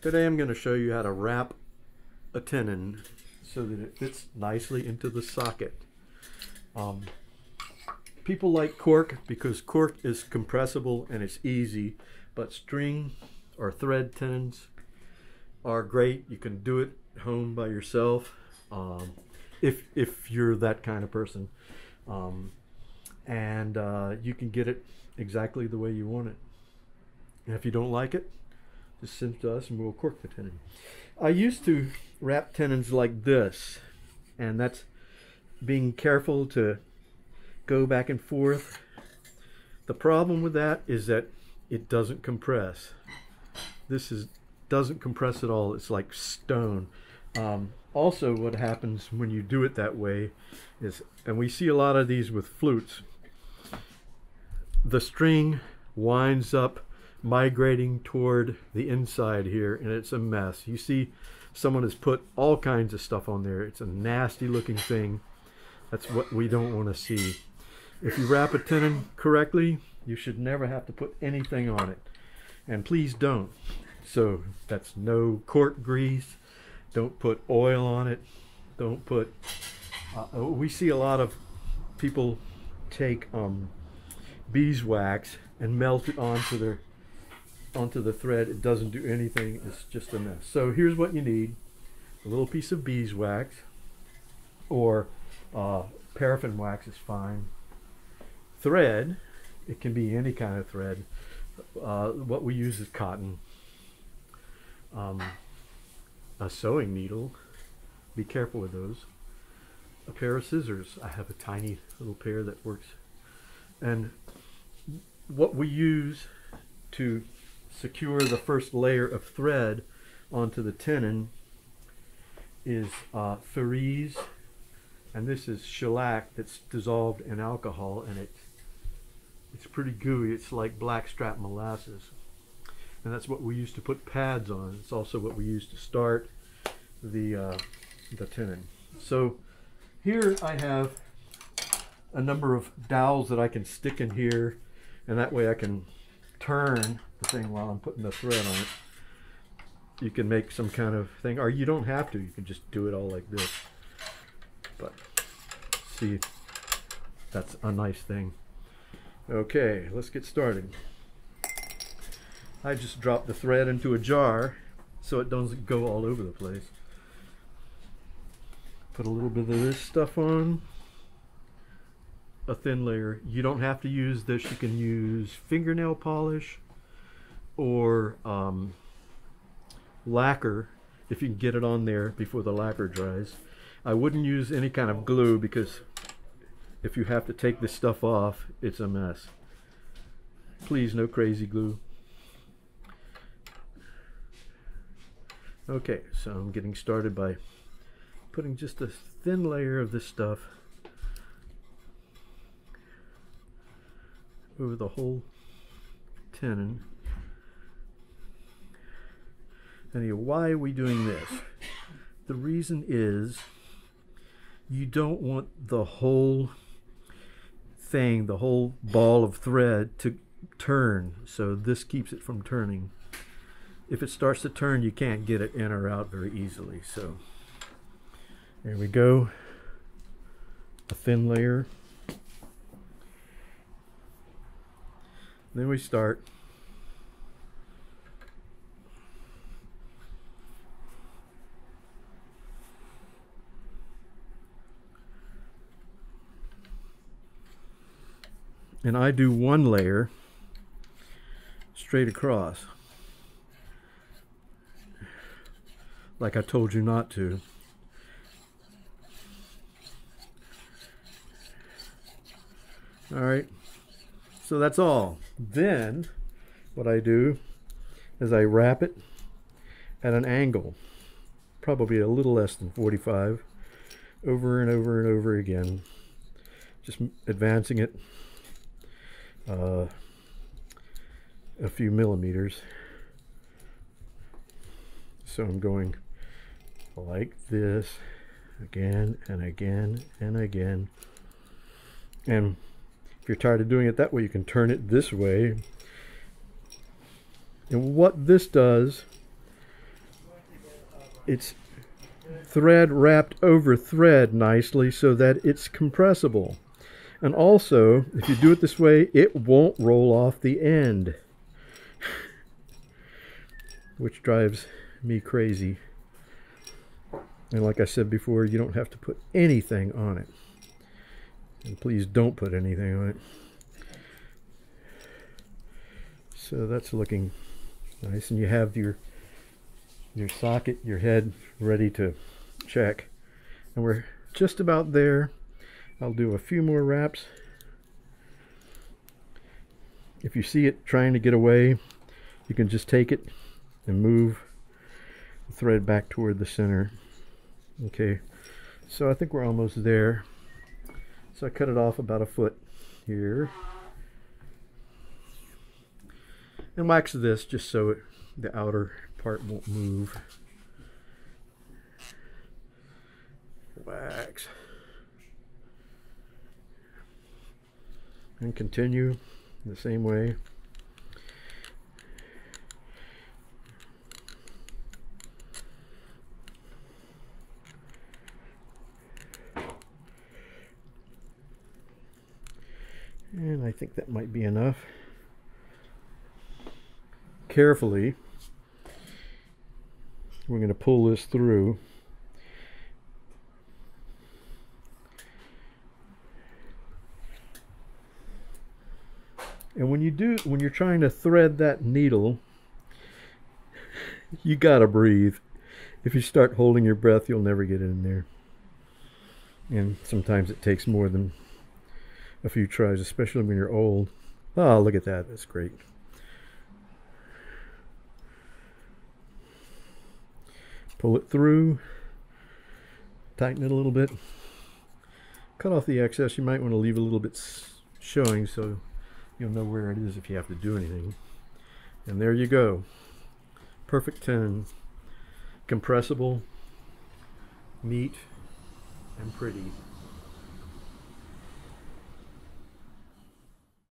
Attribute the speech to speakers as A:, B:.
A: Today I'm going to show you how to wrap a tenon so that it fits nicely into the socket. Um, people like cork because cork is compressible and it's easy, but string or thread tenons are great. You can do it home by yourself um, if, if you're that kind of person. Um, and uh, you can get it exactly the way you want it. And if you don't like it, just send to us and we'll cork the tenon. I used to wrap tenons like this, and that's being careful to go back and forth. The problem with that is that it doesn't compress. This is doesn't compress at all. It's like stone. Um, also, what happens when you do it that way is, and we see a lot of these with flutes, the string winds up migrating toward the inside here and it's a mess. You see someone has put all kinds of stuff on there. It's a nasty looking thing. That's what we don't want to see. If you wrap a tenon correctly, you should never have to put anything on it. And please don't. So that's no cork grease. Don't put oil on it. Don't put, uh, oh, we see a lot of people take um, beeswax and melt it onto their onto the thread. It doesn't do anything. It's just a mess. So here's what you need. A little piece of beeswax or uh, paraffin wax is fine. Thread, it can be any kind of thread. Uh, what we use is cotton. Um, a sewing needle. Be careful with those. A pair of scissors. I have a tiny little pair that works. And what we use to secure the first layer of thread onto the tenon is uh, and this is shellac that's dissolved in alcohol and it it's pretty gooey. It's like blackstrap molasses. And that's what we use to put pads on. It's also what we use to start the uh, the tenon. So here I have a number of dowels that I can stick in here and that way I can turn the thing while I'm putting the thread on it. You can make some kind of thing, or you don't have to. You can just do it all like this. But see, that's a nice thing. Okay, let's get started. I just dropped the thread into a jar so it doesn't go all over the place. Put a little bit of this stuff on a thin layer. You don't have to use this. You can use fingernail polish or um, lacquer if you can get it on there before the lacquer dries. I wouldn't use any kind of glue because if you have to take this stuff off, it's a mess. Please, no crazy glue. Okay, so I'm getting started by putting just a thin layer of this stuff over the whole tenon. Anyway, why are we doing this? The reason is you don't want the whole thing, the whole ball of thread to turn. So this keeps it from turning. If it starts to turn, you can't get it in or out very easily. So there we go. A thin layer. Then we start. And I do one layer straight across. Like I told you not to. All right. So that's all. Then what I do is I wrap it at an angle, probably a little less than 45, over and over and over again, just advancing it uh, a few millimeters. So I'm going like this again and again and again. And if you're tired of doing it that way, you can turn it this way. And what this does it's thread wrapped over thread nicely so that it's compressible. And also, if you do it this way, it won't roll off the end, which drives me crazy. And like I said before, you don't have to put anything on it. And please don't put anything on it. So that's looking nice. And you have your your socket, your head ready to check. And we're just about there. I'll do a few more wraps. If you see it trying to get away, you can just take it and move the thread back toward the center. Okay, so I think we're almost there. So I cut it off about a foot here. And wax this just so it, the outer part won't move. Wax. And continue the same way. And I think that might be enough. Carefully, we're going to pull this through. When you do, when you're trying to thread that needle, you gotta breathe. If you start holding your breath, you'll never get in there. And sometimes it takes more than a few tries, especially when you're old. Oh, look at that. That's great. Pull it through. Tighten it a little bit. Cut off the excess. You might want to leave a little bit showing so You'll know where it is if you have to do anything. And there you go. Perfect tenon. Compressible, neat, and pretty.